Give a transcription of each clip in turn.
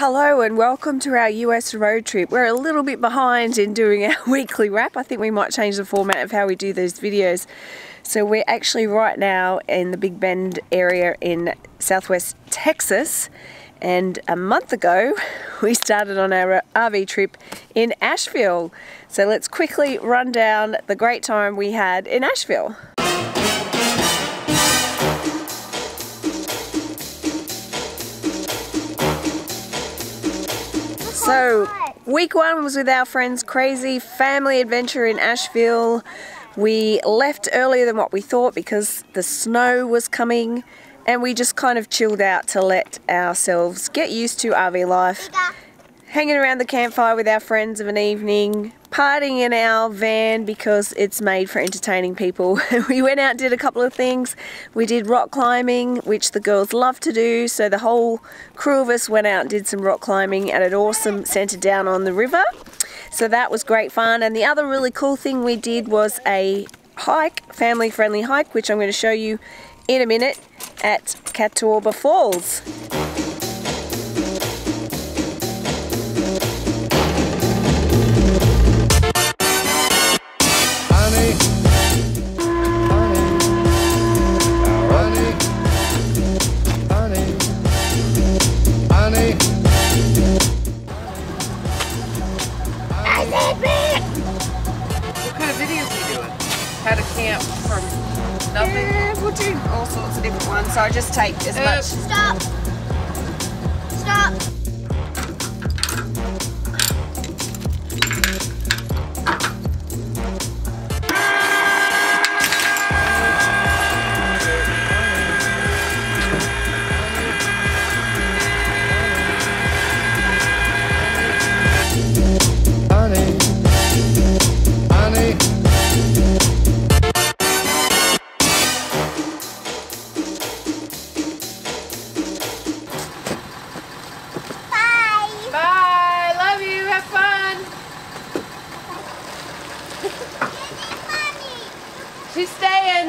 Hello and welcome to our US road trip. We're a little bit behind in doing our weekly wrap. I think we might change the format of how we do these videos. So we're actually right now in the Big Bend area in southwest Texas and a month ago we started on our RV trip in Asheville. So let's quickly run down the great time we had in Asheville. So, week one was with our friends Crazy Family Adventure in Asheville. We left earlier than what we thought because the snow was coming and we just kind of chilled out to let ourselves get used to RV life hanging around the campfire with our friends of an evening, partying in our van because it's made for entertaining people. we went out and did a couple of things. We did rock climbing, which the girls love to do, so the whole crew of us went out and did some rock climbing at an awesome centre down on the river. So that was great fun. And the other really cool thing we did was a hike, family friendly hike, which I'm going to show you in a minute at Catawba Falls.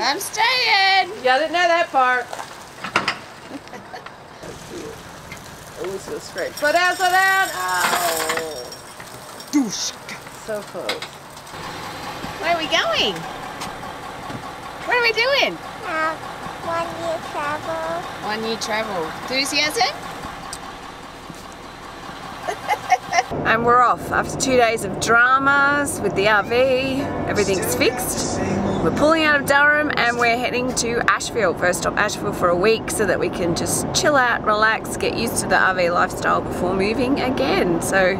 I'm staying. Y'all didn't know that part. oh, so straight. Slow down, slow down. Oh. Doosh. So close. Where are we going? What are we doing? Uh, one year travel. One year travel. Enthusiasm? and we're off after two days of dramas with the RV. Everything's fixed. We're pulling out of Durham and we're heading to Asheville. First stop Asheville for a week so that we can just chill out, relax, get used to the RV lifestyle before moving again. So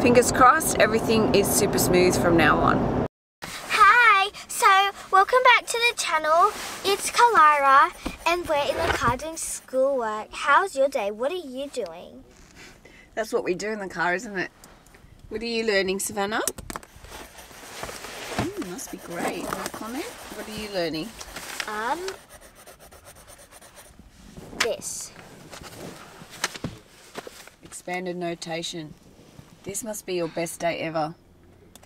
fingers crossed, everything is super smooth from now on. Hi, so welcome back to the channel. It's Kalyra and we're in the car doing schoolwork. How's your day? What are you doing? That's what we do in the car, isn't it? What are you learning, Savannah? Must be great. comment? What are you learning? Um, this. Expanded notation. This must be your best day ever.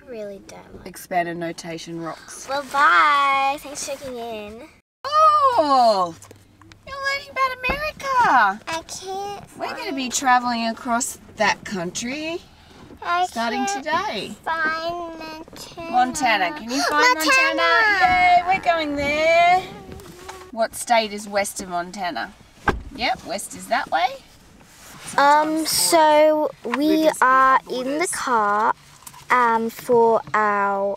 really don't. Expanded notation rocks. Well, bye. Thanks for checking in. Oh! You're learning about America. I can't. We're going to be traveling across that country. I starting today. Find Montana. Montana. Can you find Montana? Montana? Yay, we're going there. What state is west of Montana? Yep, west is that way. um, so we are in the car um, for our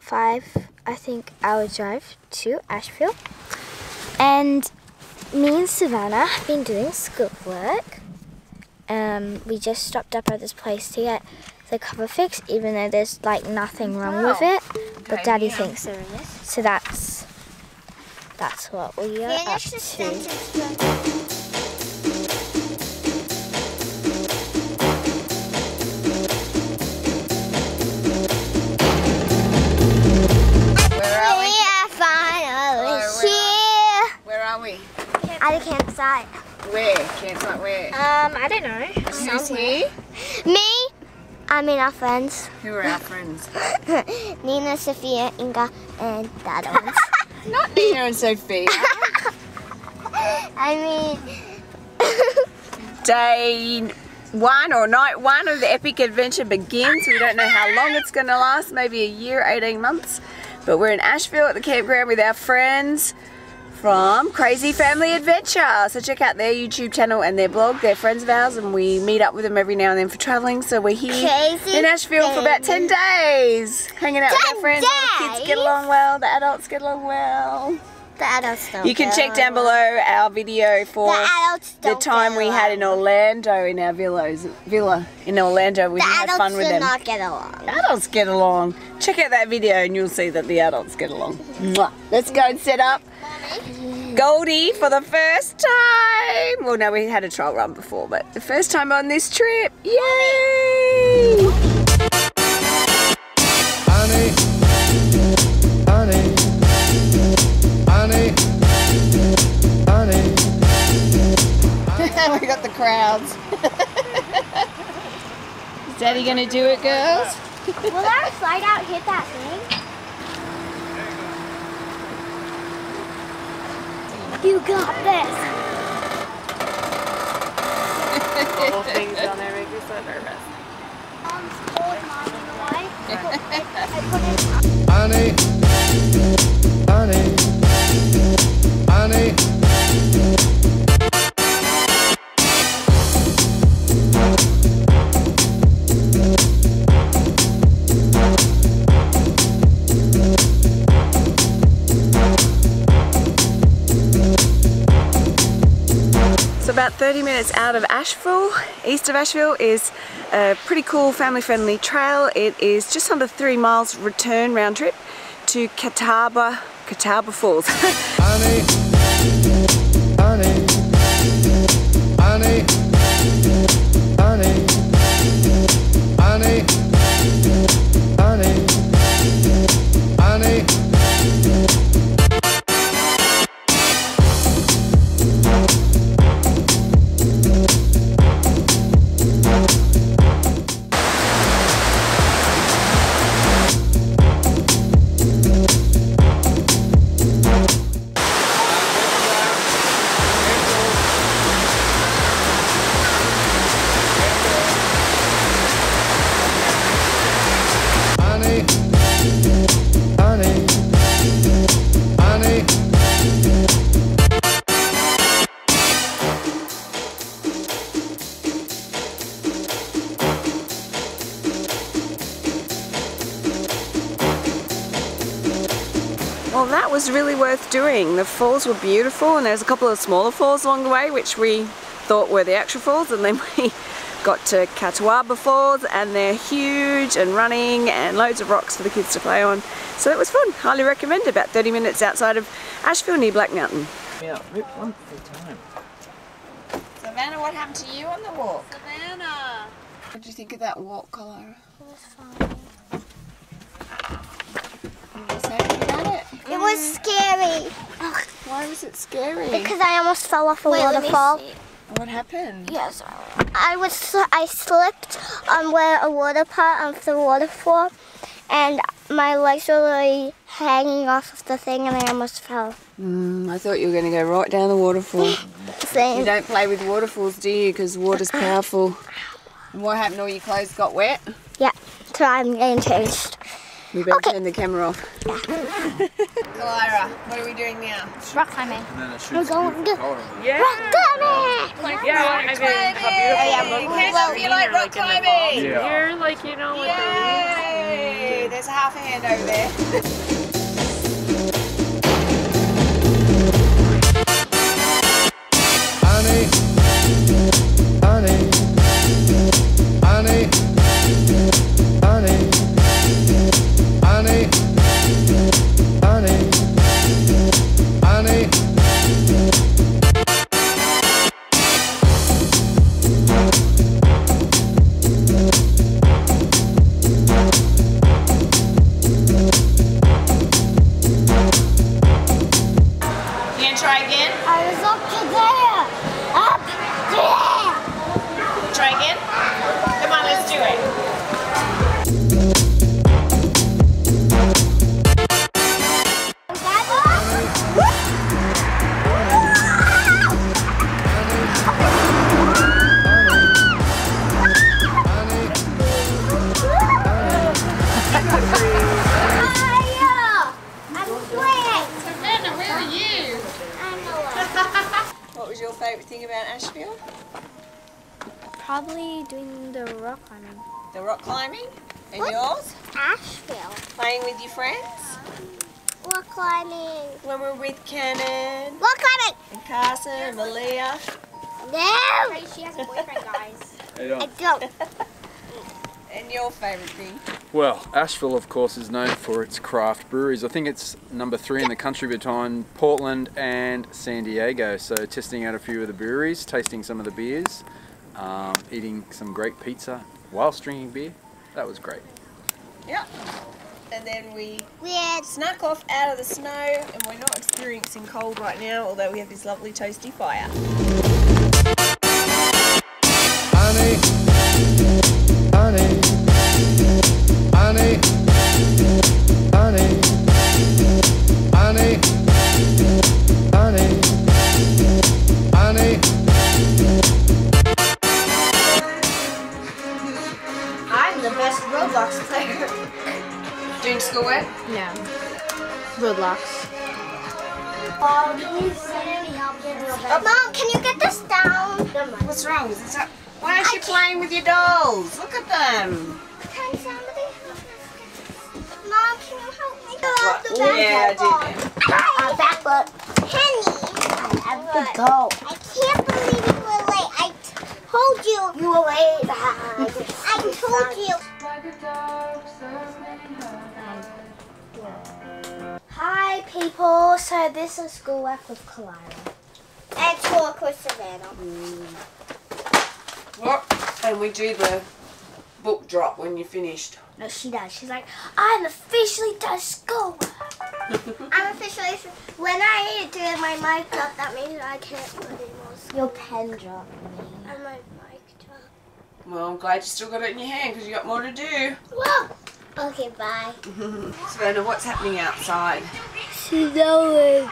five, I think, hour drive to Asheville. And me and Savannah have been doing schoolwork. Um, we just stopped up at this place to get the cover fixed, even though there's like nothing wrong with it. But Daddy thinks there is. So that's that's what we are up to. At a campsite. Where? Campsite where? Um, I don't know. Who's here? Me. I mean our friends. Who are our friends? Nina, Sophia, Inga, and the other ones. Not Nina and Sophia. I mean... Day one or night one of the epic adventure begins. We don't know how long it's going to last, maybe a year, 18 months. But we're in Asheville at the campground with our friends from Crazy Family Adventure. So check out their YouTube channel and their blog. They're friends of ours and we meet up with them every now and then for traveling. So we're here Crazy in Asheville for about 10 days. Hanging out with our friends. All the kids get along well, the adults get along well. The adults don't You can check down below our video for The adults the time we had in. Orlando in our villas, villa in Orlando. We did fun with them. not get along. Adults get along. Check out that video and you'll see that the adults get along. Mwah. Let's go and set up Goldie for the first time. Well, no, we had a trial run before, but the first time on this trip. Yay! The crowds. Is Daddy gonna do it, girls? Will our slide out hit that thing? You got this. Little things down there make me so nervous. Mom's old mom, you know why? I put it Honey, honey, about 30 minutes out of Asheville, east of Asheville, is a pretty cool family-friendly trail. It is just under three miles return round trip to Catawba, Catawba Falls. well, that was really worth doing. The falls were beautiful, and there's a couple of smaller falls along the way, which we thought were the actual falls, and then we got to Catawba Falls, and they're huge and running, and loads of rocks for the kids to play on. So it was fun. Highly recommend. About 30 minutes outside of Asheville near Black Mountain. Yeah, rip one at a time. Savannah, what happened to you on the walk? Savannah! What did you think of that walk, Kalyra? You just happy about it? Was scary Why was it scary? because I almost fell off a waterfall. What happened? Yes, I was I slipped on where a water pot of the waterfall, and my legs were really hanging off of the thing, and I almost fell. Mm, I thought you were going to go right down the waterfall. Same. you don't play with waterfalls, do you? Because water's powerful. And what happened? All your clothes got wet? Yeah, so I'm getting changed. We better Okay. turn the camera off. Kalyra, what are we doing now? Rock climbing. We're going to Yeah. rock climbing. Yeah, I mean, how beautiful. Can't you feel like rock climbing? You're like, you know, with the Yay! There's a half a hand over there. probably doing the rock climbing. The rock climbing. And What? yours? Asheville. Playing with your friends? Um, rock climbing. When we're with Cannon Rock climbing. and Carson and Malia. No. She has a boyfriend, guys. I don't. And your favourite thing? Well, Asheville, of course, is known for its craft breweries. I think it's number three in the country behind Portland and San Diego. So, testing out a few of the breweries, tasting some of the beers, um, eating some great pizza whilst drinking beer. That was great. Yeah. And then we Weird. snuck off out of the snow and we're not experiencing cold right now, although we have this lovely toasty fire. Doing schoolwork? No. Roblox. Oh, Mom, can you get this down? What's wrong? Is that, why aren't you playing with your dolls? Look at them. Can somebody? Mom, can you help me go out the back? Yeah, I did. Uh, back foot. Penny. I go. I can't believe you were late. I told you. You were late. I told you. Hi, people. So this is schoolwork with Kalyra. And talk with Savannah. Mm. What? And we do the book drop when you're finished. No, she does. She's like, I'm officially done school. I'm officially. When I do my mic drop, that means I can't put it more. Your pen drop. And my mic drop. Well, I'm glad you still got it in your hand because you got more to do. Whoa. Okay, bye. Savannah, what's happening outside? Snowing.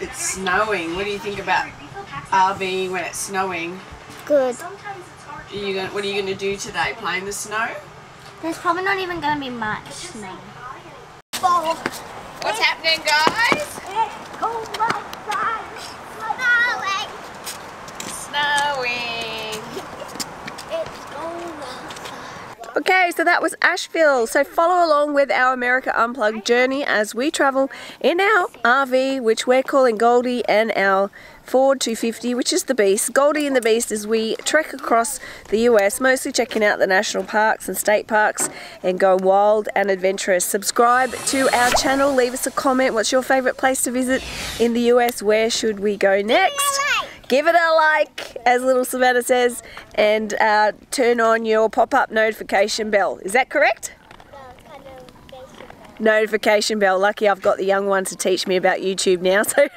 It's snowing. What do you think about RV when it's snowing? Good. Are you going what are you going to do today? Play in the snow? There's probably not even gonna be much snow. What's happening, guys? Oh my gosh! Snowing. Snowing. It's going Okay, so that was Asheville. So follow along with our America Unplugged journey as we travel in our RV, which we're calling Goldie, and our Ford 250, which is the Beast. Goldie and the Beast as we trek across the US, mostly checking out the national parks and state parks and going wild and adventurous. Subscribe to our channel, leave us a comment. What's your favorite place to visit in the US? Where should we go next? Give it a like, as little Savannah says, and uh, turn on your pop-up notification bell. Is that correct? Notification bell. Lucky I've got the young ones to teach me about YouTube now. So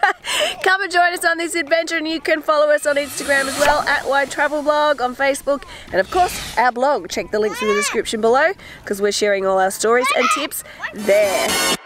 come and join us on this adventure, and you can follow us on Instagram as well at yTravel Blog on Facebook, and of course our blog. Check the links in the description below because we're sharing all our stories and tips there.